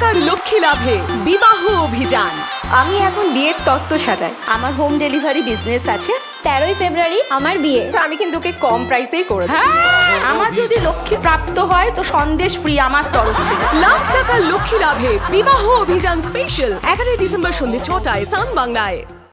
টাকার লক্ষ্মী লাভে বিবাহ অভিযান। আমি এখন বিয়ের তত্ত্ব সাজাই। আমার হোম ডেলিভারি বিজনেস আছে। তেরোই ফেব্রুয়ারি আমার বিয়ে। তো আমি কিন্তু ওকে কম প্রাইসেই করে হ্যাঁ, আমার যদি লক্ষ্মী প্রাপ্ত হয় তো সন্দেশ ফ্রি আমার তরফ থেকে। লাখ টাকার লক্ষ্মী লাভে বিবাহ অভিযান স্পেশাল এগারোই ডিসেম্বর সন্ধ্যে ছটায় সান বাংলায়